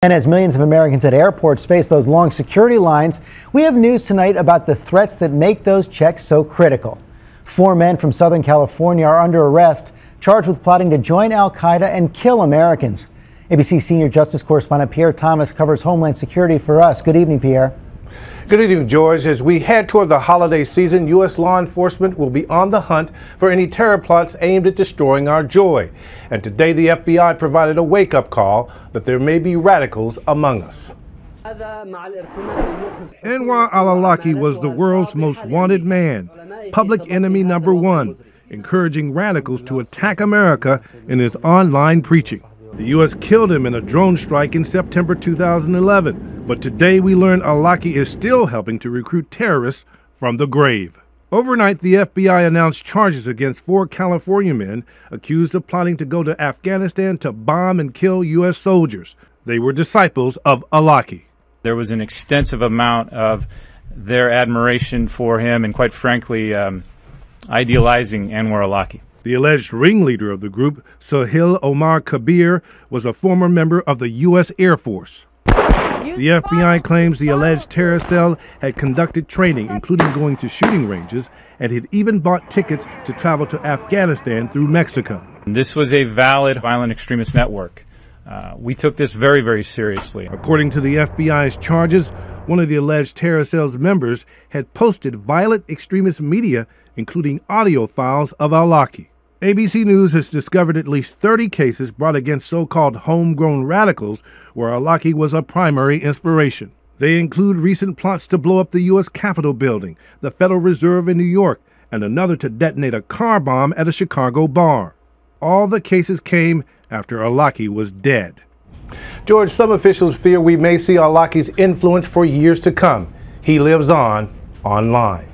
And as millions of Americans at airports face those long security lines, we have news tonight about the threats that make those checks so critical. Four men from Southern California are under arrest, charged with plotting to join Al Qaeda and kill Americans. ABC senior justice correspondent Pierre Thomas covers Homeland Security for us. Good evening, Pierre. Good evening, George. As we head toward the holiday season, U.S. law enforcement will be on the hunt for any terror plots aimed at destroying our joy. And today, the FBI provided a wake up call that there may be radicals among us. Anwar al Awlaki was the world's most wanted man, public enemy number one, encouraging radicals to attack America in his online preaching. The U.S. killed him in a drone strike in September 2011, but today we learn Awlaki is still helping to recruit terrorists from the grave. Overnight, the FBI announced charges against four California men accused of plotting to go to Afghanistan to bomb and kill U.S. soldiers. They were disciples of Awlaki. There was an extensive amount of their admiration for him and, quite frankly, um, idealizing Anwar Awlaki. The alleged ringleader of the group, Sohail Omar Kabir, was a former member of the U.S. Air Force. The FBI claims the alleged terror cell had conducted training, including going to shooting ranges, and had even bought tickets to travel to Afghanistan through Mexico. This was a valid violent extremist network. Uh, we took this very, very seriously. According to the FBI's charges, one of the alleged terror cell's members had posted violent extremist media, including audio files of Awlaki. ABC News has discovered at least 30 cases brought against so called homegrown radicals where Awlaki was a primary inspiration. They include recent plots to blow up the U.S. Capitol building, the Federal Reserve in New York, and another to detonate a car bomb at a Chicago bar. All the cases came after Awlaki was dead. George, some officials fear we may see Awlaki's influence for years to come. He lives on online.